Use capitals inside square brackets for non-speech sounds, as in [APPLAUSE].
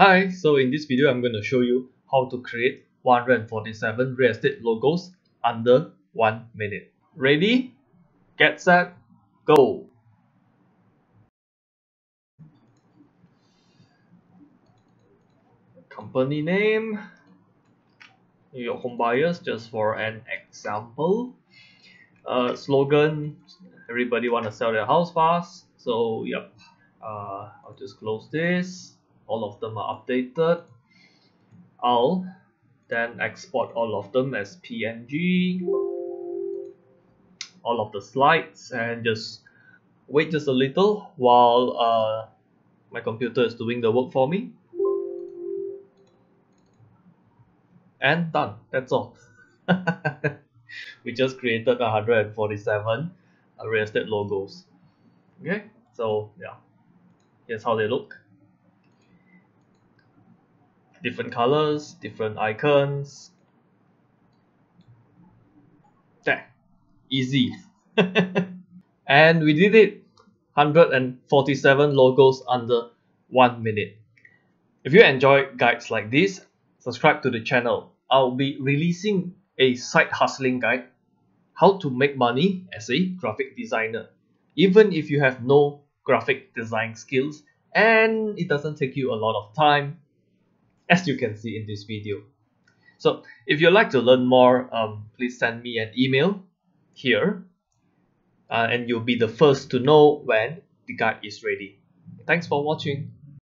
Hi, so in this video I'm going to show you how to create 147 real estate logos under 1 minute. Ready? Get set, go! Company name, your home buyers just for an example. Uh, slogan, everybody want to sell their house fast. So yep, uh, I'll just close this all of them are updated. I'll then export all of them as PNG all of the slides and just wait just a little while uh, my computer is doing the work for me. And done. That's all. [LAUGHS] We just created 147 uh, real estate logos. Okay? So yeah. Here's how they look different colors, different icons. There, easy. [LAUGHS] and we did it 147 logos under one minute. If you enjoy guides like this, subscribe to the channel. I'll be releasing a side hustling guide, how to make money as a graphic designer. Even if you have no graphic design skills and it doesn't take you a lot of time as you can see in this video. So if you'd like to learn more, um, please send me an email here uh, and you'll be the first to know when the guide is ready. Thanks for watching.